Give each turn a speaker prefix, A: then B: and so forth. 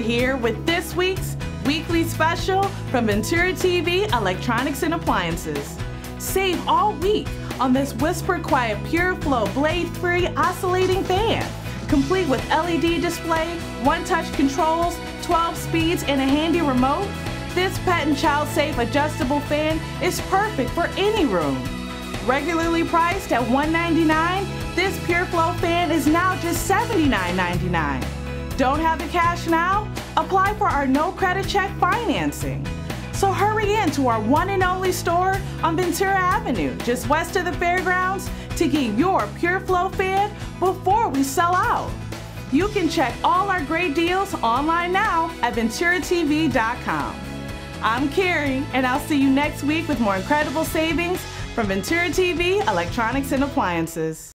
A: here with this week's weekly special from Ventura TV Electronics and Appliances. Save all week on this Whisper Quiet Pure Flow blade-free oscillating fan, complete with LED display, one-touch controls, 12 speeds, and a handy remote. This pet and child safe adjustable fan is perfect for any room. Regularly priced at 199, this Pure Flow fan is now just $79.99. Don't have the cash now? Apply for our no credit check financing. So hurry in to our one and only store on Ventura Avenue, just west of the fairgrounds, to get your Pure Flow fan before we sell out. You can check all our great deals online now at VenturaTV.com. I'm Keri, and I'll see you next week with more incredible savings from Ventura TV Electronics and Appliances.